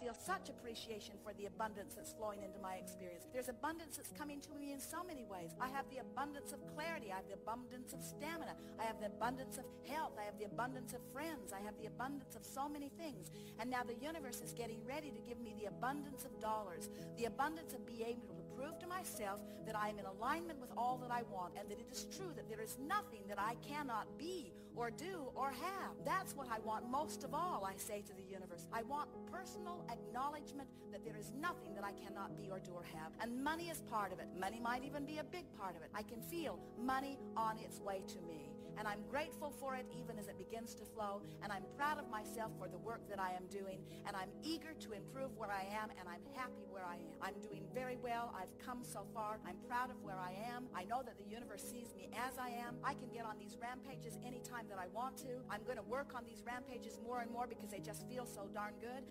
feel such appreciation for the abundance that's flowing into my experience. There's abundance that's coming to me in so many ways. I have the abundance of clarity. I have the abundance of stamina. I have the abundance of health. I have the abundance of friends. I have the abundance of so many things. And now the universe is getting ready to give me the abundance of dollars, the abundance of being able to prove to myself that I am in alignment with all that I want and that it is true that there is nothing that I cannot be or do or have. That's what I want most of all, I say to the universe. I want personal acknowledgement that there is nothing that I cannot be or do or have. And money is part of it. Money might even be a big part of it. I can feel money on its way to me. And I'm grateful for it even as it begins to flow. And I'm proud of myself for the work that I am doing. And I'm eager to improve where I am. And I'm happy where I am. I'm doing very well. I've come so far. I'm proud of where I am. I know that the universe sees me as I am. I can get on these rampages anytime that I want to. I'm going to work on these rampages more and more because they just feel so darn good.